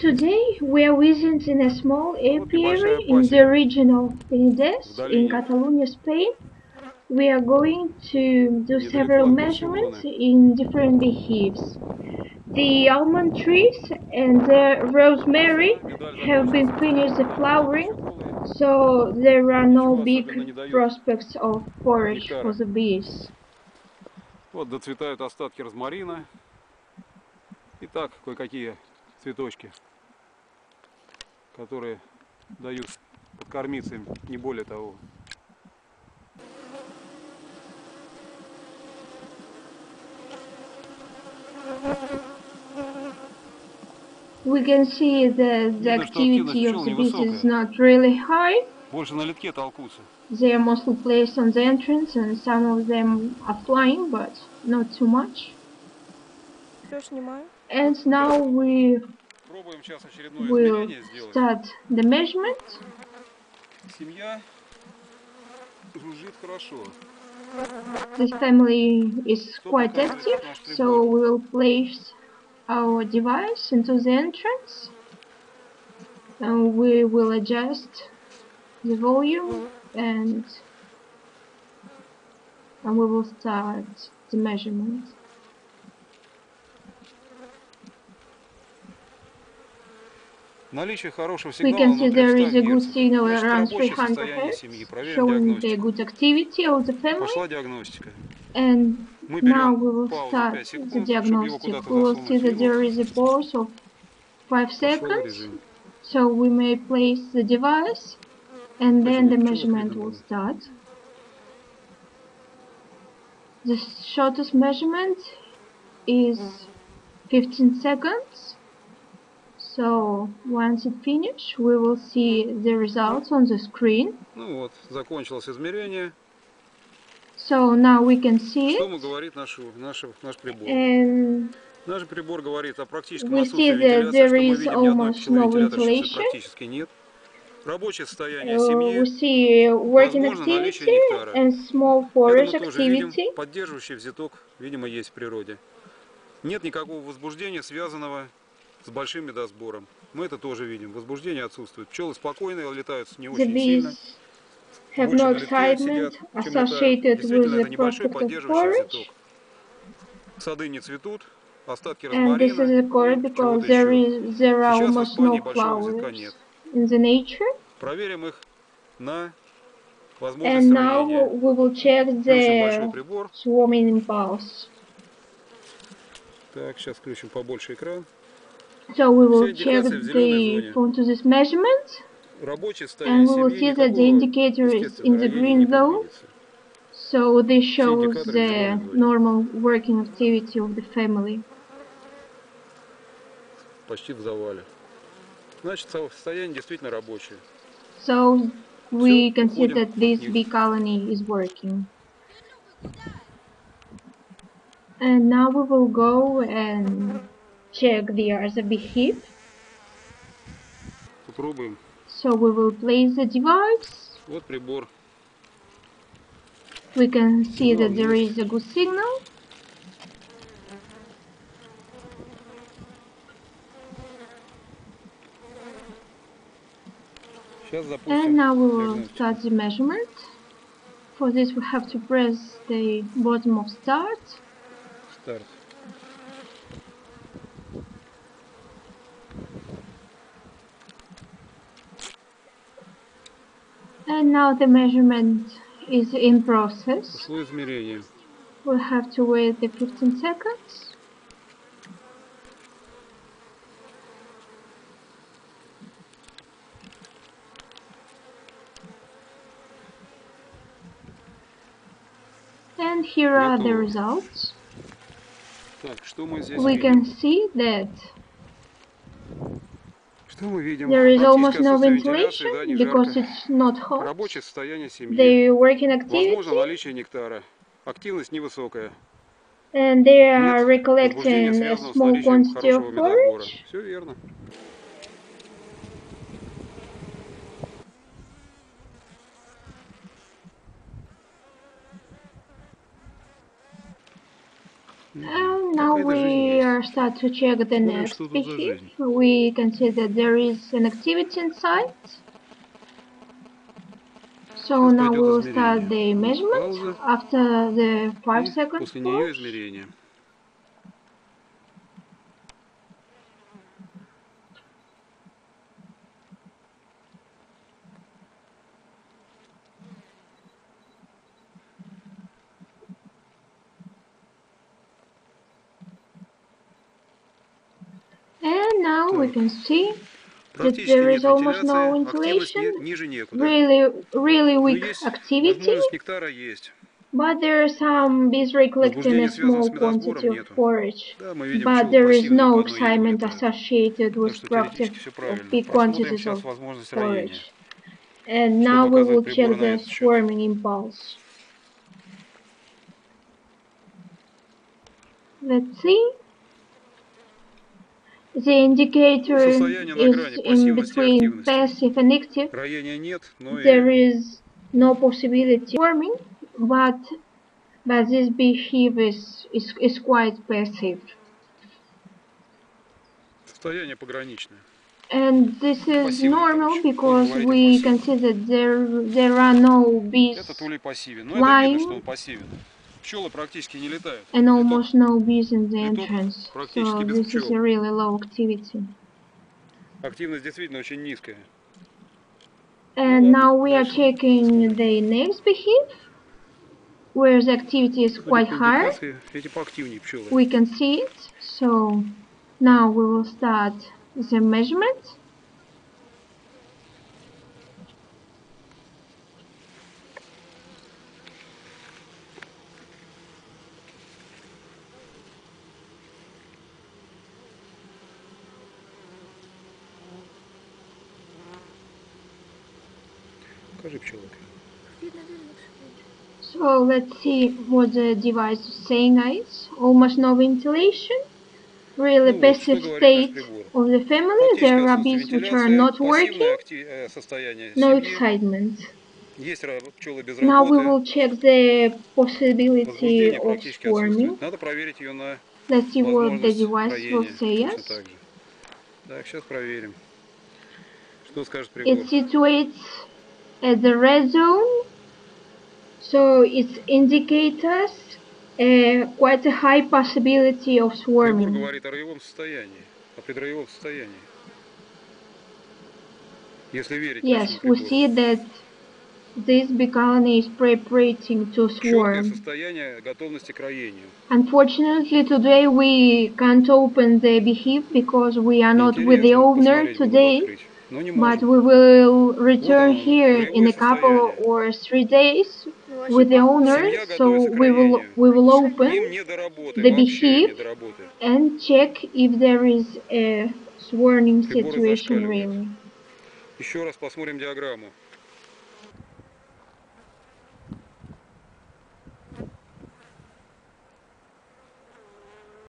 Today we are visiting a small apiary in the region of Penedès in Catalonia, Spain. We are going to do several measurements in different beehives. The almond trees and the rosemary have been finished flowering, so there are no big prospects of forage for the bees. Вот доцветают остатки розмарина. И так, кое-какие цветочки, Которые дают подкормиться им, не более того. We can see that the activity активность of the bees is not really high. Больше на литке толкутся. They are mostly placed on the entrance and some of them are flying, but not too much. And now we Пробуем сейчас очередное will измерение сделать. start the measurement. Семья жужжит хорошо. This family is quite active, so we will place our device into the entrance and we will adjust the volume and and we will start the measurement. Наличие хорошего We сигнала can see внутри there is 100 a good Гц. signal Значит, around рабочее 300 состояние Hz, семьи. Проверим showing the диагностику. good activity of the family. Пошла диагностика. And Мы now берем we will паузу start 5 секунд, the чтобы его diagnostic. куда-то We will see засунуть. that И there вот is a pause of 5 пошел seconds. режим. So we may place the device and then the Почему? measurement Почему will придумали? start. The shortest measurement is 15 seconds. So once it finishes, we will see the results on the screen. Ну вот, закончилось измерение. So now we can see Что it. ему говорит наш, наш, наш прибор? And Наш прибор говорит о практическом We отсутствии see that вентиляции, there что мы is видим, ни одной almost пчелы no вентилятора сейчас ventilation. практически нет. Рабочее состояние uh, we семьи. see working Возможно, наличие activity нектара. and small Это forage мы тоже видим. activity. Поддерживающий взяток, видимо, есть в природе. Нет никакого возбуждения, связанного с большим медосбором. Мы это тоже видим. Возбуждение отсутствует. Пчелы спокойные, летают не очень сильно. have no excitement associated with the prospect of forage. Сады не цветут, остатки And this розмарина occurred и because there is there are almost no flowers in the nature. Проверим их на возможность And now we will check the прибор. swarming impulse. Так, сейчас включим побольше экран. So we will Все check индикации в зеленой the зоне. phone to this measurement Рабочее and состояние we will семьи see that the никакого indicator is in естественного the роения green не zone. предвидится. So this shows индикаторы в the зеленой зоне. normal working activity of the family. Почти в завале. Значит, со- состояние действительно рабочее. So we can see уходим that this вниз. bee colony is working. And now we will go and check the other beehive. Попробуем. So we will place the device. Вот прибор. We can see that there is a good signal. Сейчас And запустим. now we will диагностику. start the measurement. For this we have to press the bottom of start. Старт. And now the measurement is in process. Пошло измерение. We'll have to wait the 15 seconds. And here are the Готово. results. Так, что мы здесь We видим? can see that Что мы видим? there is almost no ventilation because it's not hot. They work in activity. And they are recollecting a small quantity of forage. start to check the next we can see that there is an activity inside. So now we'll start the measurement. after the 5 seconds. we can see that there is almost no ventilation, really, really weak activity, but there are some bees collecting a small quantity of forage, but there is no excitement associated with productive big quantities of forage. And now we will check the swarming impulse. Let's see. The indicator is in between passive and active. There is no possibility warming, but but this behavior is, is, is quite passive. And this is normal because we can see that there there are no bees lying пчелы практически не летают. And almost no bees in the entrance. So this is a really low activity. Активность действительно очень низкая. And now we are checking the next beehive, where the activity is quite high. We can see it, so now we will start the measurement. Покажи пчелок. So let's see what the device is saying guys. Almost no ventilation. Really Ну вот, что passive говорит наш state прибор. of the family. Фактически There are отсутствие bees which are вентиляции, not пассивное working. акти- э, состояние No семьи. excitement. Есть ра- пчелы без Now we работы. will check the possibility Возбуждение of практически swarming. отсутствует. Надо проверить ее на Let's see what the возможность device will роения. say Точно us. так же. Так, сейчас проверим. Что скажет прибор? It situates at the red zone, so it indicates us uh, quite a high possibility of Прибор swarming. говорит о роевом состоянии, о предроевом состоянии. Если верить Yes, нашему we прибору. see that this bee colony is preparating to Четкое swarm. состояние готовности к роению. Unfortunately, today we can't open the beehive because we are not with the Интересно owner посмотреть было бы today. открыть, но не But можем. we will return оно, here in a боевое couple состояние. or three days with the owner, Семья so готовится к we will роению. we will Им open не до работы, the вообще beehive не до работы. and check if there is a swarming Приборы situation зашкаливают. really. Еще раз посмотрим диаграмму.